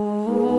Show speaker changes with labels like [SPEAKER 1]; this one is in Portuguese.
[SPEAKER 1] Oh.